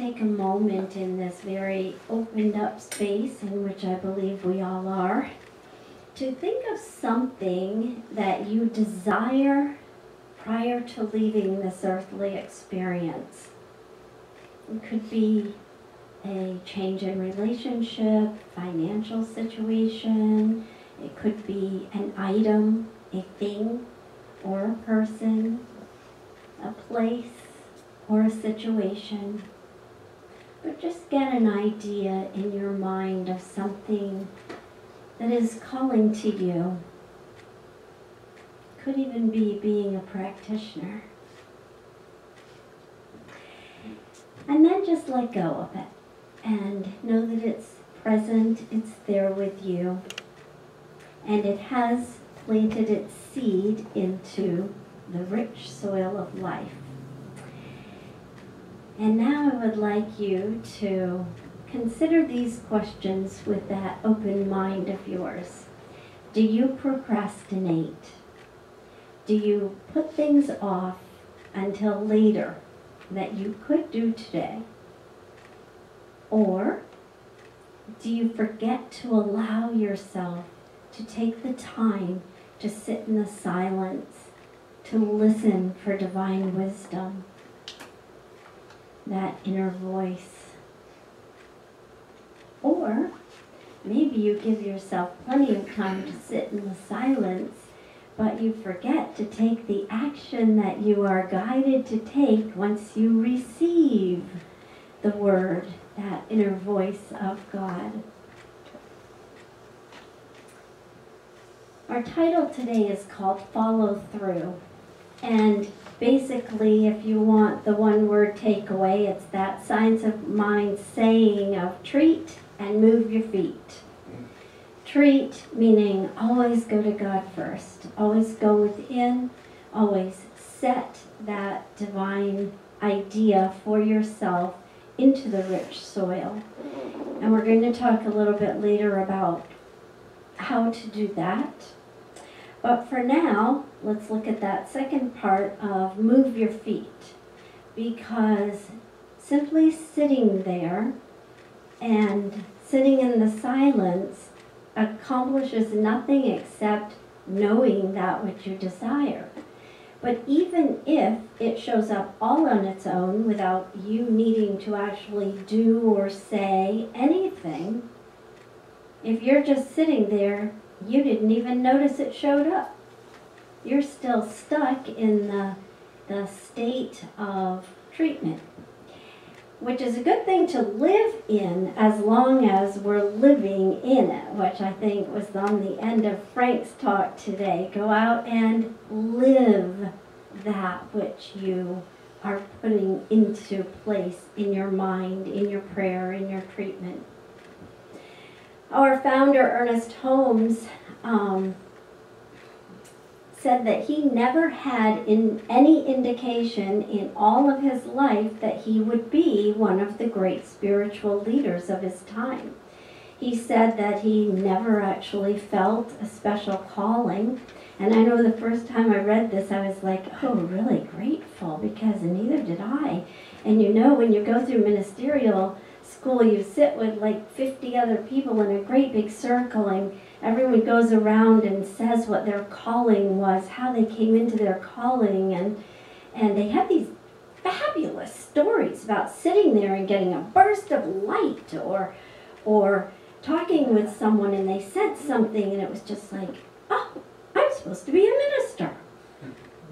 take a moment in this very opened up space in which I believe we all are to think of something that you desire prior to leaving this earthly experience. It could be a change in relationship, financial situation, it could be an item, a thing, or a person, a place, or a situation. But just get an idea in your mind of something that is calling to you. Could even be being a practitioner. And then just let go of it and know that it's present, it's there with you, and it has planted its seed into the rich soil of life. And now I would like you to consider these questions with that open mind of yours. Do you procrastinate? Do you put things off until later that you could do today? Or do you forget to allow yourself to take the time to sit in the silence, to listen for divine wisdom, that inner voice? Or maybe you give yourself plenty of time to sit in the silence, but you forget to take the action that you are guided to take once you receive the word that inner voice of God. Our title today is called Follow Through. And basically, if you want the one word takeaway, it's that science of mind saying of treat and move your feet. Treat meaning always go to God first, always go within, always set that divine idea for yourself into the rich soil. And we're going to talk a little bit later about how to do that. But for now, let's look at that second part of move your feet. Because simply sitting there and sitting in the silence accomplishes nothing except knowing that which you desire. But even if it shows up all on its own without you needing to actually do or say anything, if you're just sitting there, you didn't even notice it showed up. You're still stuck in the, the state of treatment which is a good thing to live in as long as we're living in it, which I think was on the end of Frank's talk today. Go out and live that which you are putting into place in your mind, in your prayer, in your treatment. Our founder, Ernest Holmes, um, said that he never had in any indication in all of his life that he would be one of the great spiritual leaders of his time. He said that he never actually felt a special calling. And I know the first time I read this, I was like, oh, really grateful because neither did I. And you know, when you go through ministerial school, you sit with like 50 other people in a great big circle and everyone goes around and says what their calling was, how they came into their calling, and and they have these fabulous stories about sitting there and getting a burst of light or or talking with someone and they said something and it was just like, oh, I'm supposed to be a minister.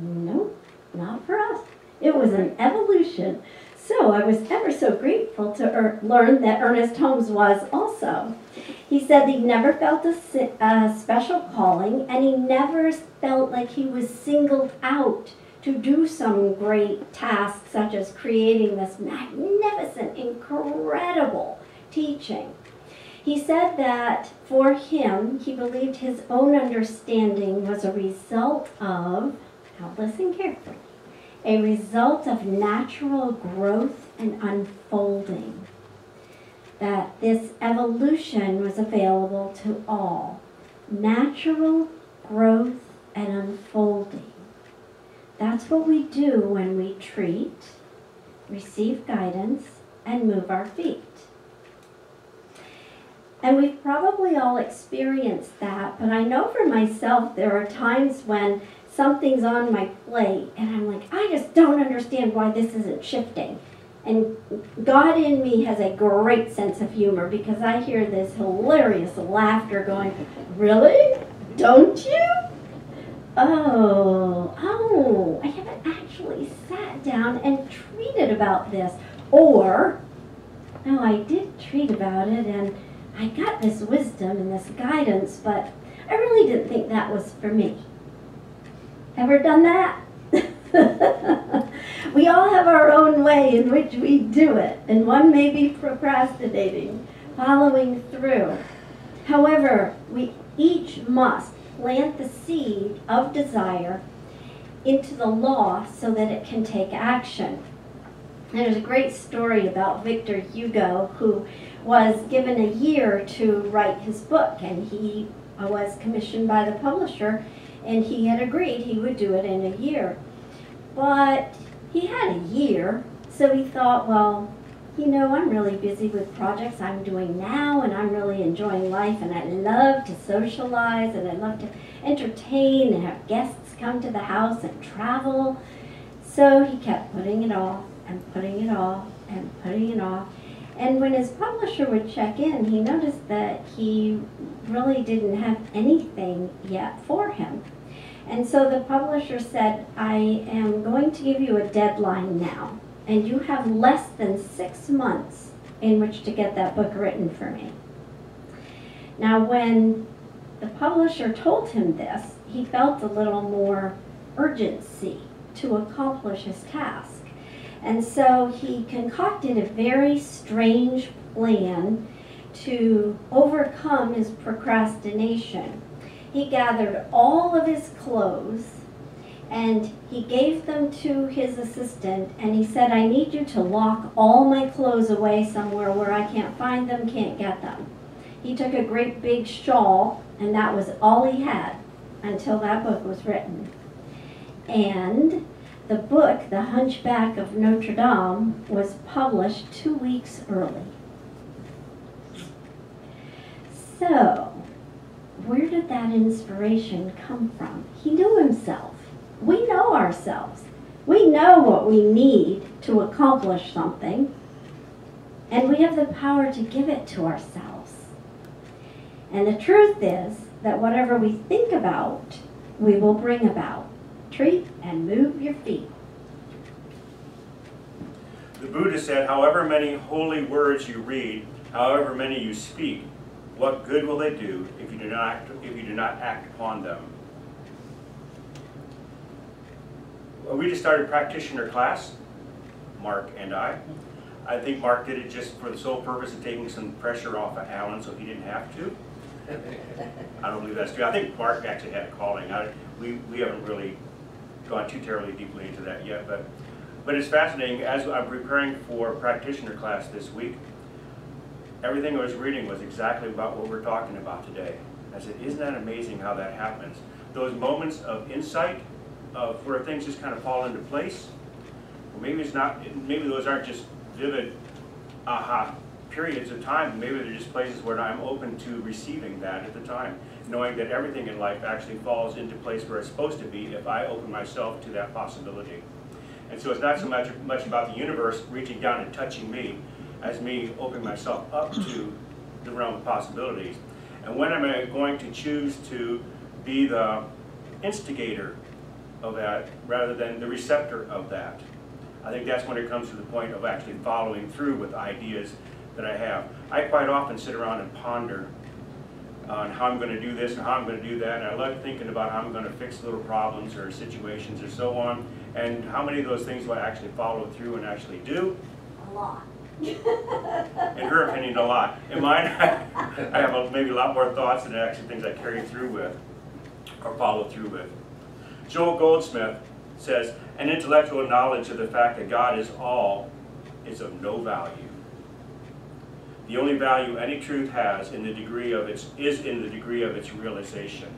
Mm-hmm. No, not for us. It was an evolution. So I was ever so grateful to er learn that Ernest Holmes was also. He said he never felt a, a special calling and he never felt like he was singled out to do some great task such as creating this magnificent, incredible teaching. He said that for him, he believed his own understanding was a result of, now listen carefully, a result of natural growth and unfolding that this evolution was available to all. Natural growth and unfolding. That's what we do when we treat, receive guidance, and move our feet. And we've probably all experienced that, but I know for myself there are times when something's on my plate and I'm like, I just don't understand why this isn't shifting. And God in me has a great sense of humor because I hear this hilarious laughter going, Really? Don't you? Oh, oh, I haven't actually sat down and treated about this. Or, no, I did treat about it and I got this wisdom and this guidance, but I really didn't think that was for me. Ever done that? we all have our own way in which we do it, and one may be procrastinating, following through. However, we each must plant the seed of desire into the law so that it can take action. There's a great story about Victor Hugo who was given a year to write his book, and he was commissioned by the publisher, and he had agreed he would do it in a year. But he had a year, so he thought, well, you know, I'm really busy with projects I'm doing now, and I'm really enjoying life, and I love to socialize, and I love to entertain and have guests come to the house and travel. So he kept putting it off and putting it off and putting it off. And when his publisher would check in, he noticed that he really didn't have anything yet for him. And so the publisher said, I am going to give you a deadline now, and you have less than six months in which to get that book written for me. Now, when the publisher told him this, he felt a little more urgency to accomplish his task. And so he concocted a very strange plan to overcome his procrastination. He gathered all of his clothes and he gave them to his assistant and he said, I need you to lock all my clothes away somewhere where I can't find them, can't get them. He took a great big shawl and that was all he had until that book was written. And the book, The Hunchback of Notre Dame, was published two weeks early. So, where did that inspiration come from? He knew himself. We know ourselves. We know what we need to accomplish something, and we have the power to give it to ourselves. And the truth is that whatever we think about, we will bring about treat and move your feet. The Buddha said, however many holy words you read, however many you speak, what good will they do if you do not act, if you do not act upon them? Well, we just started practitioner class, Mark and I. I think Mark did it just for the sole purpose of taking some pressure off of Alan so he didn't have to. I don't believe that's true. I think Mark actually had a calling. I, we, we haven't really gone too terribly deeply into that yet, but but it's fascinating. As I'm preparing for practitioner class this week, everything I was reading was exactly about what we're talking about today. I said, isn't that amazing how that happens? Those moments of insight, of where things just kind of fall into place. Well, maybe it's not. Maybe those aren't just vivid aha periods of time. Maybe they're just places where I'm open to receiving that at the time knowing that everything in life actually falls into place where it's supposed to be if I open myself to that possibility. And so it's not so much, much about the universe reaching down and touching me as me opening myself up to the realm of possibilities. And when am I going to choose to be the instigator of that rather than the receptor of that? I think that's when it comes to the point of actually following through with ideas that I have. I quite often sit around and ponder on how I'm going to do this and how I'm going to do that. And I like thinking about how I'm going to fix little problems or situations or so on. And how many of those things do I actually follow through and actually do? A lot. In her opinion, a lot. In mine, I have a, maybe a lot more thoughts than actually things I carry through with or follow through with. Joel Goldsmith says, an intellectual knowledge of the fact that God is all is of no value. The only value any truth has in the degree of its is in the degree of its realization.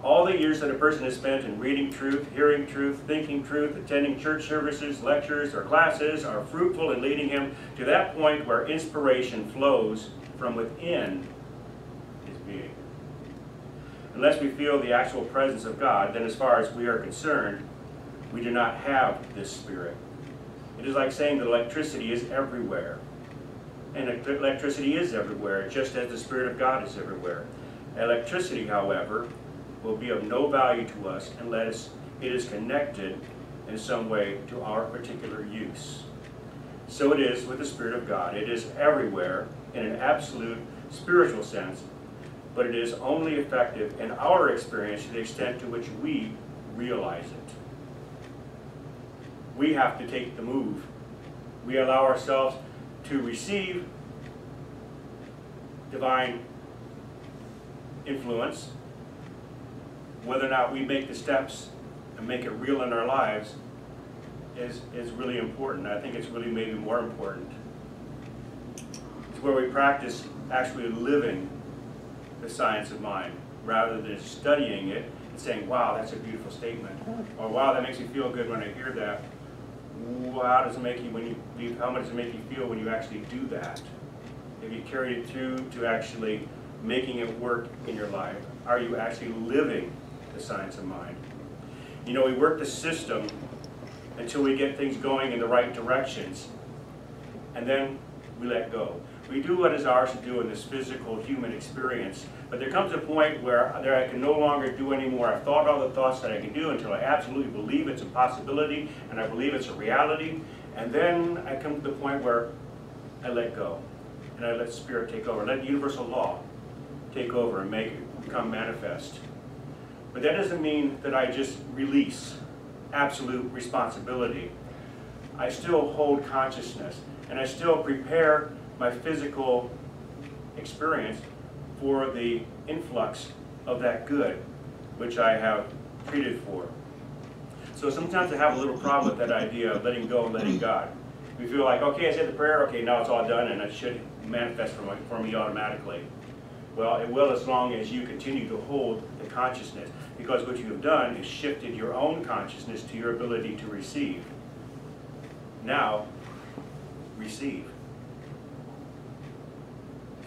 All the years that a person has spent in reading truth, hearing truth, thinking truth, attending church services, lectures, or classes are fruitful in leading him to that point where inspiration flows from within his being. Unless we feel the actual presence of God, then as far as we are concerned, we do not have this spirit. It is like saying that electricity is everywhere. And electricity is everywhere, just as the Spirit of God is everywhere. Electricity, however, will be of no value to us unless it is connected in some way to our particular use. So it is with the Spirit of God. It is everywhere in an absolute spiritual sense, but it is only effective in our experience to the extent to which we realize it. We have to take the move. We allow ourselves to receive divine influence, whether or not we make the steps and make it real in our lives is, is really important. I think it's really maybe more important. It's where we practice actually living the science of mind rather than studying it and saying, wow, that's a beautiful statement. Or wow, that makes me feel good when I hear that. How does it make you when you, how much does it make you feel when you actually do that? Have you carried it through to actually making it work in your life? Are you actually living the science of mind? You know, we work the system until we get things going in the right directions, and then we let go. We do what is ours to do in this physical human experience, but there comes a point where there I can no longer do anymore. I've thought all the thoughts that I can do until I absolutely believe it's a possibility and I believe it's a reality, and then I come to the point where I let go and I let Spirit take over. Let universal law take over and make it become manifest. But that doesn't mean that I just release absolute responsibility. I still hold consciousness and I still prepare my physical experience for the influx of that good which I have treated for. So sometimes I have a little problem with that idea of letting go and letting God. We feel like, okay, I said the prayer, okay, now it's all done and it should manifest for, for me automatically. Well, it will as long as you continue to hold the consciousness because what you have done is shifted your own consciousness to your ability to receive. Now, receive.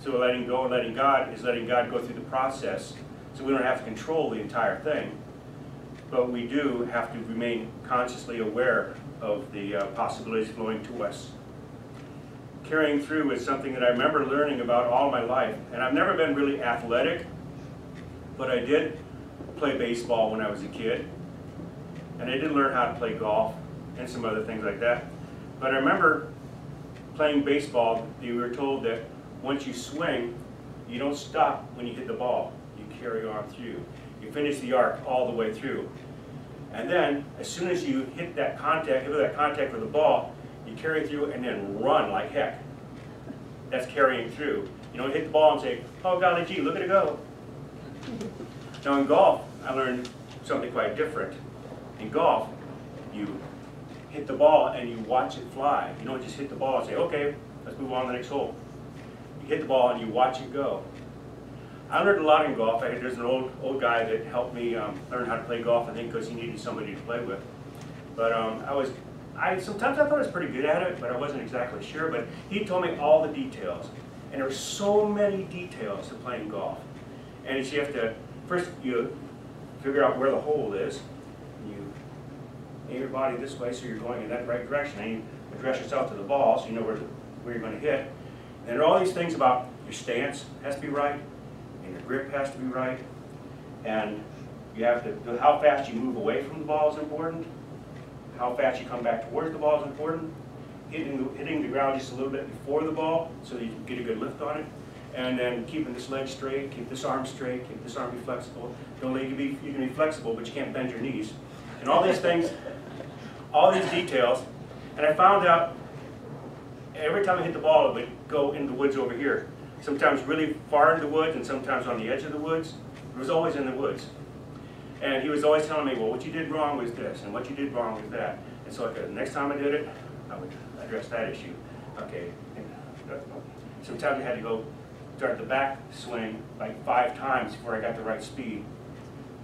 So letting go and letting God is letting God go through the process so we don't have to control the entire thing. But we do have to remain consciously aware of the uh, possibilities flowing to us. Carrying through is something that I remember learning about all my life. And I've never been really athletic, but I did play baseball when I was a kid. And I did learn how to play golf and some other things like that. But I remember playing baseball, we were told that once you swing, you don't stop when you hit the ball. You carry on through. You finish the arc all the way through. And then, as soon as you hit that contact, hit that contact with the ball, you carry through and then run like heck. That's carrying through. You don't hit the ball and say, oh golly gee, look at it go. Now in golf, I learned something quite different. In golf, you hit the ball and you watch it fly. You don't just hit the ball and say, okay, let's move on to the next hole hit the ball and you watch it go. I learned a lot in golf. I, there's an old old guy that helped me um, learn how to play golf, I think, because he needed somebody to play with. But um, I was, I sometimes I thought I was pretty good at it, but I wasn't exactly sure. But he told me all the details, and there's so many details to playing golf. And you have to first you figure out where the hole is. You aim your body this way, so you're going in that right direction. And you address yourself to the ball, so you know where where you're going to hit. And there are all these things about your stance has to be right, and your grip has to be right, and you have to, how fast you move away from the ball is important, how fast you come back towards the ball is important, hitting the, hitting the ground just a little bit before the ball so that you can get a good lift on it, and then keeping this leg straight, keep this arm straight, keep this arm be flexible. Don't let you be, you can be flexible, but you can't bend your knees. And all these things, all these details, and I found out every time I hit the ball, it would go in the woods over here. Sometimes really far in the woods and sometimes on the edge of the woods. It was always in the woods. And he was always telling me, well, what you did wrong was this, and what you did wrong was that. And so the next time I did it, I would address that issue. Okay. Sometimes I had to go start the back swing like five times before I got the right speed.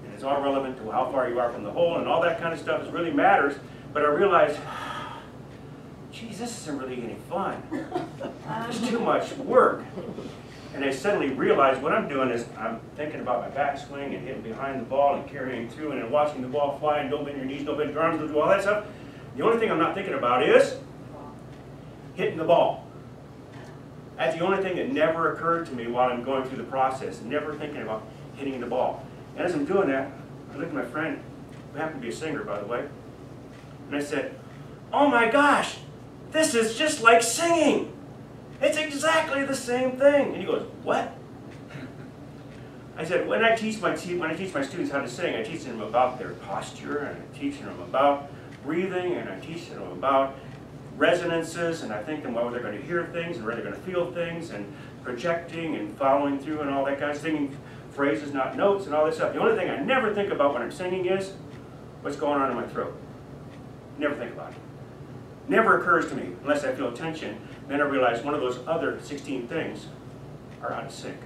And it's all relevant to how far you are from the hole and all that kind of stuff It really matters. But I realized, geez, this isn't really any fun. It's too much work. And I suddenly realized what I'm doing is I'm thinking about my backswing and hitting behind the ball and carrying through and then watching the ball fly and don't bend your knees, don't bend your arms, don't do all that stuff. The only thing I'm not thinking about is hitting the ball. That's the only thing that never occurred to me while I'm going through the process, never thinking about hitting the ball. And as I'm doing that, I look at my friend, who happened to be a singer, by the way, and I said, oh my gosh, this is just like singing. It's exactly the same thing. And he goes, what? I said, when I teach my when I teach my students how to sing, I teach them about their posture, and I teach them about breathing, and I teach them about resonances, and I think them where they're going to hear things, and where they're going to feel things, and projecting, and following through, and all that kind of singing phrases, not notes, and all this stuff. The only thing I never think about when I'm singing is what's going on in my throat. Never think about it. Never occurs to me unless I feel tension. Then I realize one of those other 16 things are out of sync.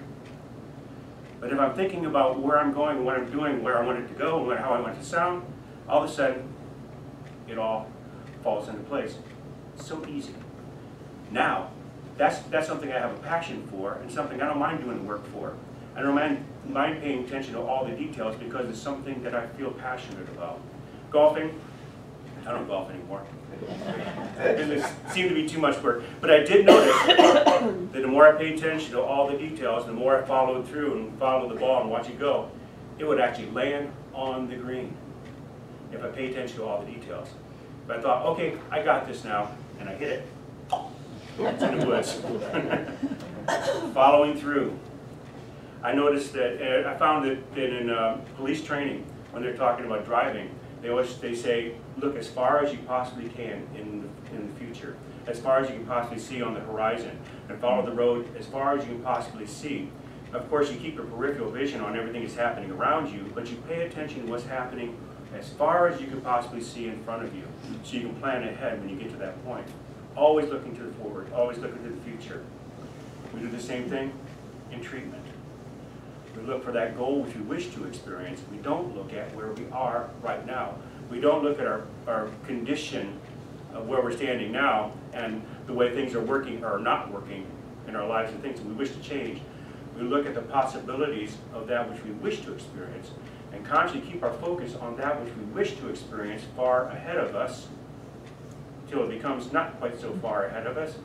But if I'm thinking about where I'm going, what I'm doing, where I want it to go, and how I want it to sound, all of a sudden, it all falls into place. It's so easy. Now, that's, that's something I have a passion for and something I don't mind doing work for. I don't mind, mind paying attention to all the details because it's something that I feel passionate about. Golfing, I don't golf anymore. It seemed to be too much work. But I did notice that the more I paid attention to all the details, the more I followed through and followed the ball and watch it go, it would actually land on the green if I paid attention to all the details. But I thought, okay, I got this now, and I hit it. It's in the woods. Following through. I noticed that, uh, I found that, that in uh, police training, when they're talking about driving, they always they say, look as far as you possibly can in the, in the future, as far as you can possibly see on the horizon, and follow the road as far as you can possibly see. Of course, you keep your peripheral vision on everything that's happening around you, but you pay attention to what's happening as far as you can possibly see in front of you, so you can plan ahead when you get to that point. Always looking to the forward, always looking to the future. We do the same thing in treatment. We look for that goal which we wish to experience. We don't look at where we are right now. We don't look at our, our condition of where we're standing now and the way things are working or not working in our lives and things that we wish to change. We look at the possibilities of that which we wish to experience and constantly keep our focus on that which we wish to experience far ahead of us until it becomes not quite so far ahead of us,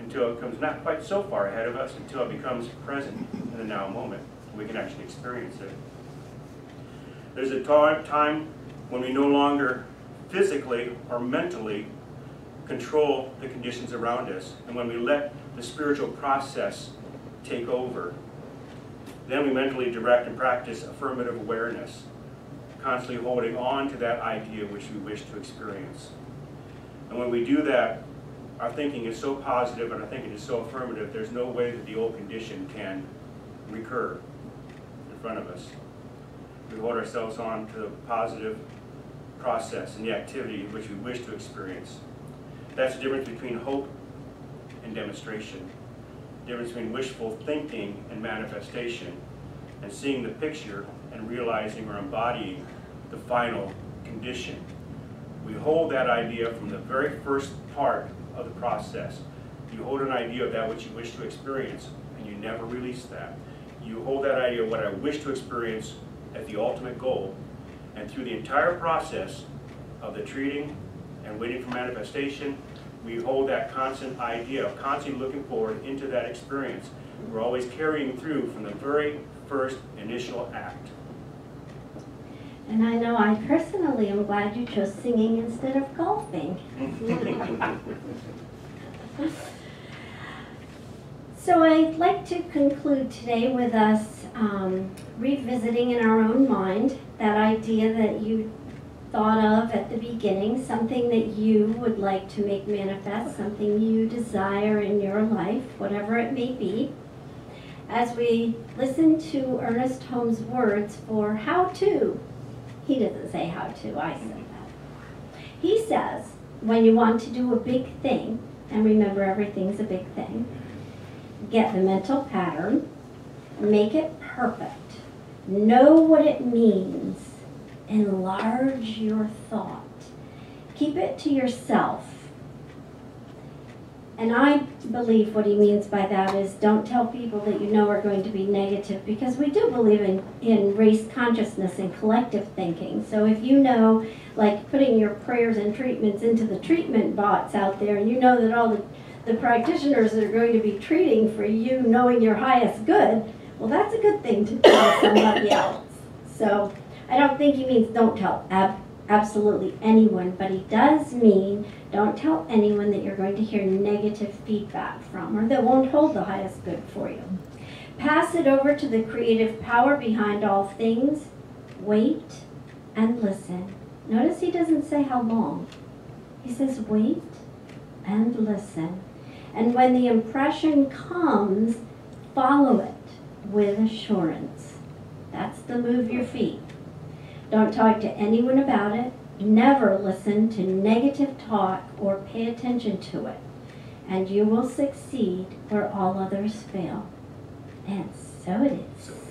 until it becomes not quite so far ahead of us, until it becomes present in the now moment we can actually experience it. There's a time when we no longer physically or mentally control the conditions around us, and when we let the spiritual process take over, then we mentally direct and practice affirmative awareness, constantly holding on to that idea which we wish to experience. And when we do that, our thinking is so positive and our thinking is so affirmative, there's no way that the old condition can recur front of us. We hold ourselves on to the positive process and the activity which we wish to experience. That's the difference between hope and demonstration. The difference between wishful thinking and manifestation, and seeing the picture and realizing or embodying the final condition. We hold that idea from the very first part of the process. You hold an idea of that which you wish to experience, and you never release that you hold that idea of what I wish to experience as the ultimate goal, and through the entire process of the treating and waiting for manifestation, we hold that constant idea of constantly looking forward into that experience. We're always carrying through from the very first initial act. And I know I personally am glad you chose singing instead of golfing. So I'd like to conclude today with us um, revisiting in our own mind that idea that you thought of at the beginning, something that you would like to make manifest, something you desire in your life, whatever it may be. As we listen to Ernest Holmes' words for how to, he doesn't say how to, I said that. He says, when you want to do a big thing, and remember everything's a big thing, get the mental pattern, make it perfect, know what it means, enlarge your thought. Keep it to yourself. And I believe what he means by that is don't tell people that you know are going to be negative because we do believe in, in race consciousness and collective thinking. So if you know, like putting your prayers and treatments into the treatment bots out there, and you know that all the, the practitioners that are going to be treating for you knowing your highest good, well, that's a good thing to tell somebody else. So I don't think he means don't tell ab- absolutely anyone, but he does mean don't tell anyone that you're going to hear negative feedback from or that won't hold the highest good for you. Pass it over to the creative power behind all things. Wait and listen. Notice he doesn't say how long. He says wait and listen. And when the impression comes, follow it with assurance. That's the move your feet. Don't talk to anyone about it. Never listen to negative talk or pay attention to it. And you will succeed where all others fail. And so it is.